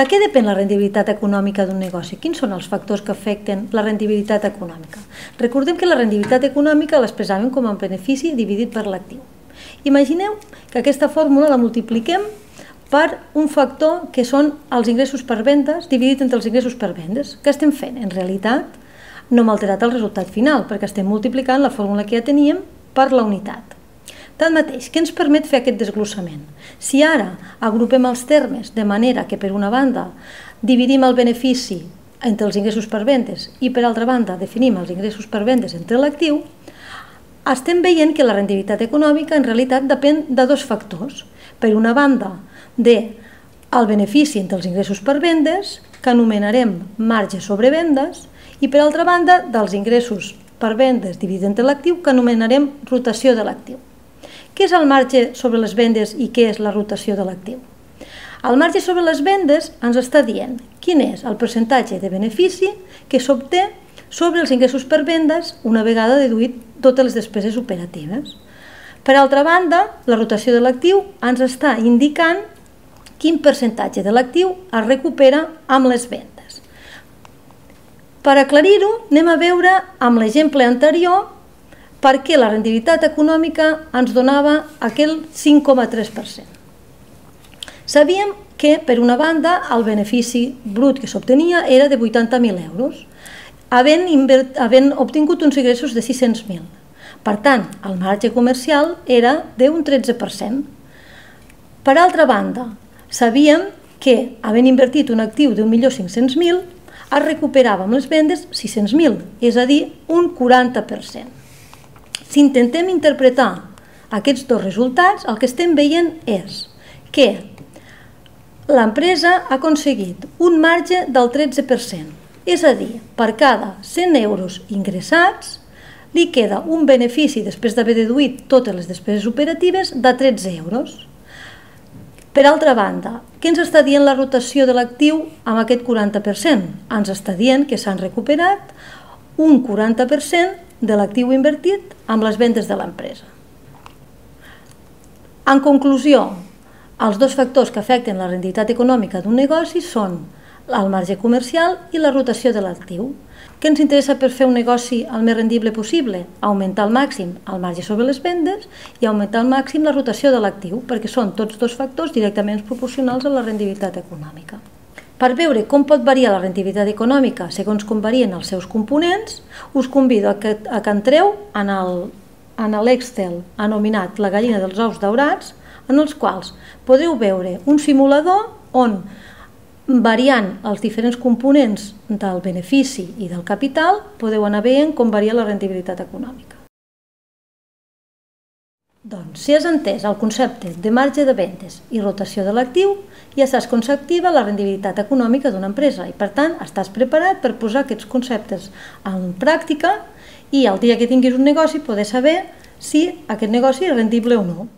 De què depèn la rendibilitat econòmica d'un negoci? Quins són els factors que afecten la rendibilitat econòmica? Recordem que la rendibilitat econòmica l'expressàvem com a benefici dividit per l'actiu. Imagineu que aquesta fórmula la multipliquem per un factor que són els ingressos per vendes dividit entre els ingressos per vendes. Què estem fent? En realitat, no hem alterat el resultat final, perquè estem multiplicant la fórmula que ja teníem per la unitat. Tanmateix, què ens permet fer aquest desglossament? Si ara agrupem els termes de manera que per una banda dividim el benefici entre els ingressos per vendes i per altra banda definim els ingressos per vendes entre l'actiu, estem veient que la rendibilitat econòmica en realitat depèn de dos factors. Per una banda, de el benefici entre els ingressos per vendes, que anomenarem marge sobre vendes, i per altra banda, dels ingressos per vendes dividit entre l'actiu, que anomenarem rotació de l'actiu. Què és el marge sobre les vendes i què és la rotació de l'actiu? El marge sobre les vendes ens està dient quin és el percentatge de benefici que s'obté sobre els ingressos per vendes una vegada deduït totes les despeses operatives. Per altra banda, la rotació de l'actiu ens està indicant quin percentatge de l'actiu es recupera amb les vendes. Per aclarir-ho, anem a veure amb l'exemple anterior perquè la rendibilitat econòmica ens donava aquell 5,3%. Sabíem que, per una banda, el benefici brut que s'obtenia era de 80.000 euros, havent, havent obtingut uns ingressos de 600.000. Per tant, el marge comercial era d'un 13%. Per altra banda, sabíem que, havent invertit un actiu d'un milió 500.000, es recuperava amb les vendes 600.000, és a dir, un 40%. Si intentem interpretar aquests dos resultats, el que estem veient és que l'empresa ha aconseguit un marge del 13%, és a dir, per cada 100 euros ingressats li queda un benefici després d'haver deduït totes les despeses operatives de 13 euros. Per altra banda, què ens està dient la rotació de l'actiu amb aquest 40%? Ens està dient que s'han recuperat un 40% de l'actiu invertit amb les vendes de l'empresa. En conclusió, els dos factors que afecten la rendibilitat econòmica d'un negoci són el marge comercial i la rotació de l'actiu. Què ens interessa per fer un negoci el més rendible possible? Augmentar al màxim el marge sobre les vendes i augmentar al màxim la rotació de l'actiu, perquè són tots dos factors directament proporcionals a la rendibilitat econòmica. Per veure com pot variar la rendibilitat econòmica segons com varien els seus components, us convido a que, a que entreu en l'Excel anomenat la gallina dels ous daurats, en els quals podeu veure un simulador on variant els diferents components del benefici i del capital podeu anar veient com varia la rendibilitat econòmica. Doncs, si has entès el concepte de marge de vendes i rotació de l'actiu, ja saps com s'activa la rendibilitat econòmica d'una empresa i, per tant, estàs preparat per posar aquests conceptes en pràctica i el dia que tinguis un negoci poder saber si aquest negoci és rendible o no.